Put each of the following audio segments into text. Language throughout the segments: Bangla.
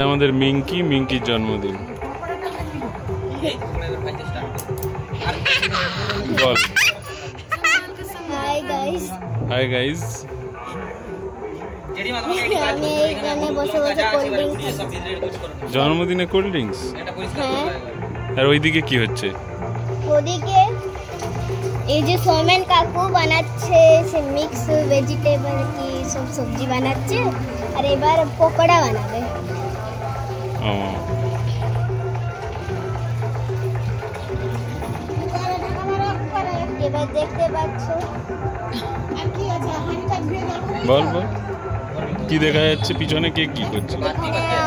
আমাদের মিঙ্কি মিঙ্কির জন্মদিন। বল। হাই গাইস জন্মদিনে কোল্ড ড্রিঙ্কস হ্যাঁ। আর ওইদিকে কি হচ্ছে? ওদিকে এই যে সোমেন কাকু বানাচ্ছে সে মিক্স ভেজিটেবল কি সব সবজি বানাচ্ছে আর এবার পকোড়া বানাবে। ও এবার দেখতে পাচ্ছ। বল বল। কি দেখা যাচ্ছে? পিছনে কে কি করছে?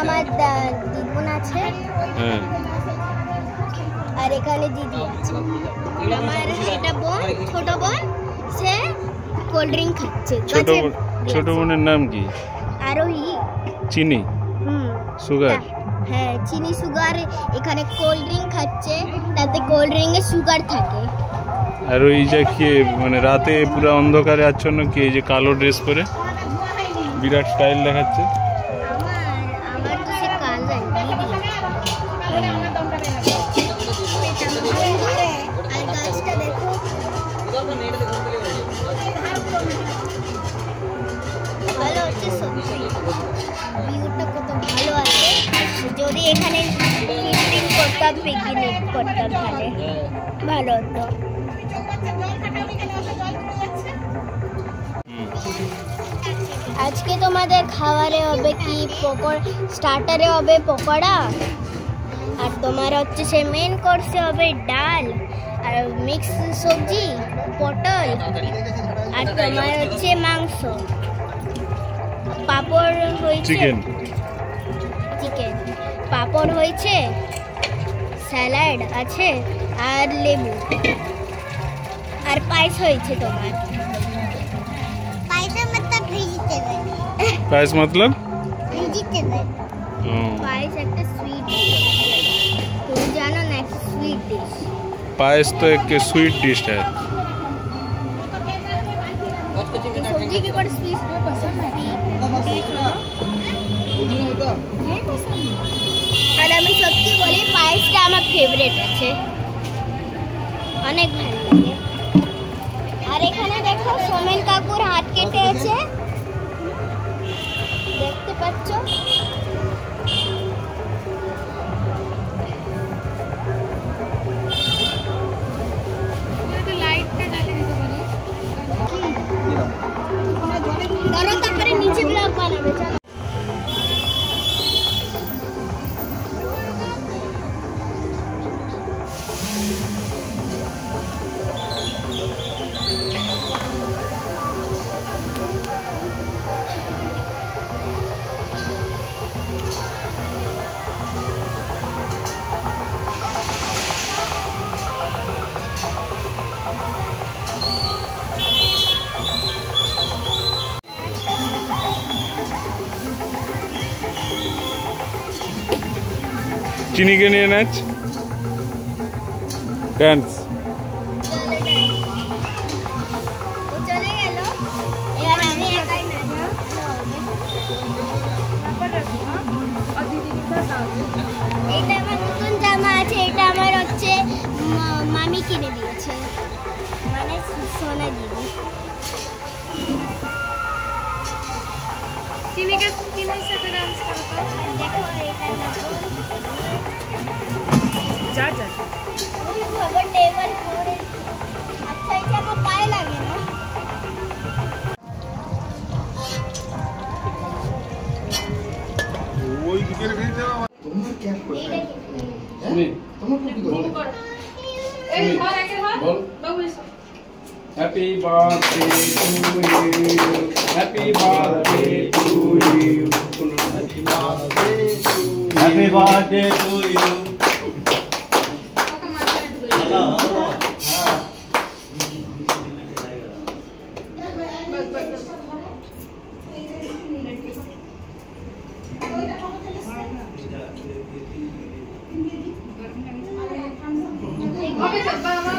আমার দিগুন আছে। হ্যাঁ। আর এখানে দিদি আছে। আমার এটা বোন ছোট বোন সে কোল্ড ড্রিঙ্ক খাচ্ছে। ছোট ছোট বোনের নাম কি? আরোহী। চিনি। সুগার হ্যাঁ চিনি সুগার এখানে কোল্ড ড্রিঙ্ক খাচ্ছে তাতে কোল্ড ড্রিঙ্কে সুগার থাকে। আর ওই যে কে মানে রাতে পুরো অন্ধকারে আচ্ছন্ন কি এই যে কালো ড্রেস পরে? বিরাট স্টাইল দেখাচ্ছে। আমার যদি এখানে পিকনিক করতাম পিকনিক করতাম তাহলে ভালো হতো। আজকে তোমাদের খাবারে হবে কি পকোড়া? স্টার্টারে হবে পকোড়া আর তোমার হচ্ছে সে মেন কোর্সে হবে ডাল আর মিক্স সবজি পটল আর তোমার হচ্ছে মাংস। পাপড় হয়েছে? চিকেন চিকেন পাপড় হয়েছে স্যালাড আছে আর লেবু আর পায়েস হয়েছে তোমার পায়েসের মতলব ভেজিটেবল পায়েস মতলব ভেজিটেবল ও, পায়েস একটা সুইট তুমি জানো না একটা সুইট ডিশ पायस तो एक स्वीट डिश है सब्जी আর আমি সত্যি বলি, পায়েসটা আমার ফেভারেট আছে। অনেক ভালো লাগে। আর এখানে দেখো, সোমেন কাকুর হাত কেটেছে। দেখতে পাচ্ছ? চিনিকে নিয়ে নাচ নাচবো এটা জামা আছে, এটা আমার হচ্ছে মামি কিনে দিয়েছে। মানে সোনা দিদি। চিনিকে চিনির সাথে ডান্স করো তো দেখো এটা নাচবো। যা যা ওই খবর টেবল করে আচ্ছা এটা আমার পায়ে লাগে না এই ধর একে ধর বাবু এসো Happy birthday to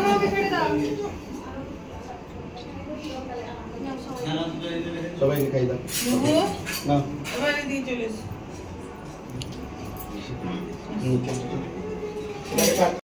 ওকে ছেড়ে দাও সবাইকে খাই দাও বাবু না নিচে